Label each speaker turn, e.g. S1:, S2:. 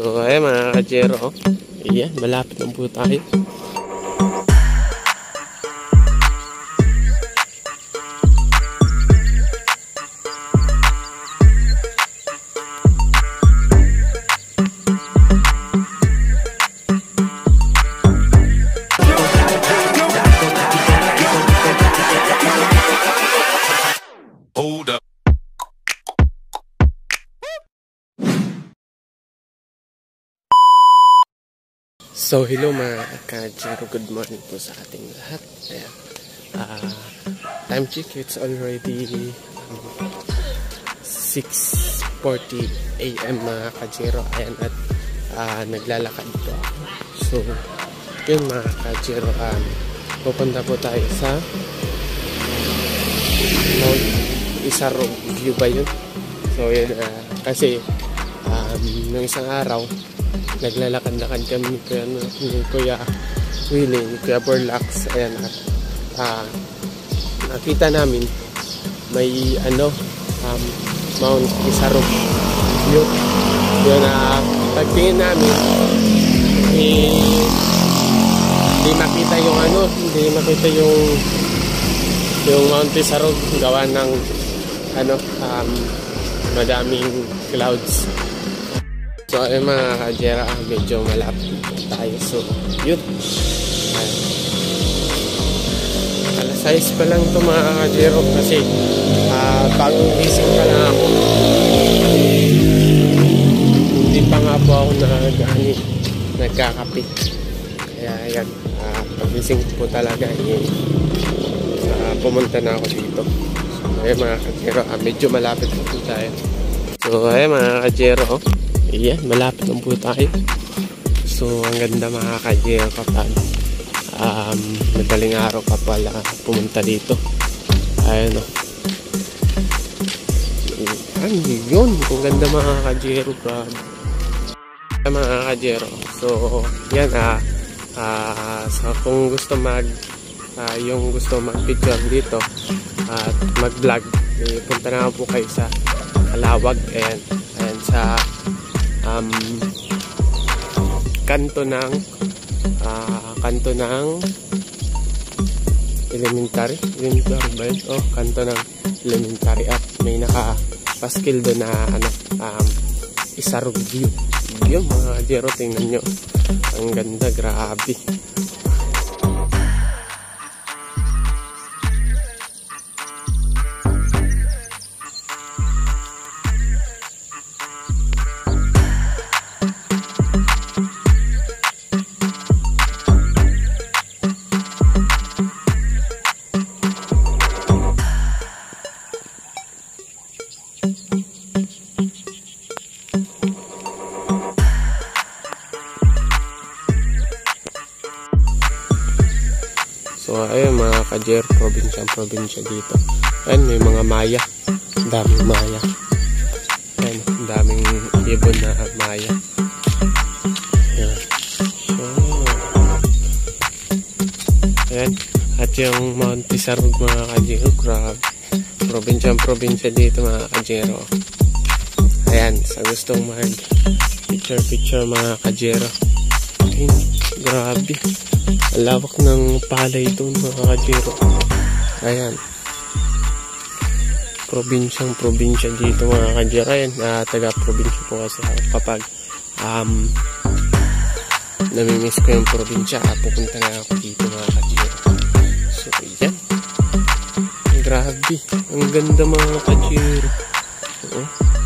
S1: So, ay mga kajero. Ayan, malapit lang po tayo. So, hello mga kajero. Good morning po sa ating lahat. Ayan. Ah, time check, it's already um, 6.40 a.m. mga kajero. Ayan, at ah, naglalakad po. So, yun mga kajero. Um, pupunta po tayo sa Mount Isarog View ba yun? So, yun. ah, kasi, nung isang araw, naglalakad-lakad kami ni Kuya, ano, ni Kuya Willie, ni Kuya Borlax. Ayan, at ah, nakita namin may ano, um, Mount Isarog View. Yun na pagtingin namin, eh, hindi makita yung ano, hindi makita yung yung Mount Isarog gawa ng ano, um, madaming clouds. So, ayun mga kajera, medyo malapit tayo. So, yun. Alas 6 pa lang ito mga kajero kasi ah, bagong gising pa lang ako. Hindi pa nga po ako nag-ani, nagkakape. Kaya ayan, ah, pagising po talaga eh, ah, pumunta na ako dito. So, ayun mga kajero, ah, medyo malapit po tayo. So, ayun mga kajero, oh. Ayan, malapit lang po tayo. So, ang ganda mga kajero kapag um, madaling araw ka pala pumunta dito. Ayun o. Ay, yun. Ang ganda mga kajero grabe. Ayan, mga kajero. So, yan ah. ah so, kung gusto mag ah, yung gusto mag-picture dito at mag-vlog, eh, punta na po kayo sa Kalawag. Ayan, ayan sa um, kanto ng ah, kanto ng elementary? Elementary ba yun? oh kanto ng elementary. At may naka paskil doon na ano um, isarog view yun mga jero tingnan nyo. Ang ganda grabe So, ayun mga kajer, probinsya probinsya dito. Ayun, may mga maya. Daming maya. Ayun, daming ibon na maya. Ayan. At yung Mount Pisarug mga kajero, grabe. Probinsya probinsya dito mga kajero. Ayan, sa gustong mag picture picture mga kajero. Ayun, grabe. Lawak ng palay doon mga kajero. Ayan. Probinsyang probinsya dito mga kajero. Ayan, ah, taga probinsya po kasi kapag um, namimiss ko yung probinsya, ah, pupunta na ako dito mga kajero. Grabe. Ang ganda mga kajero. Oo.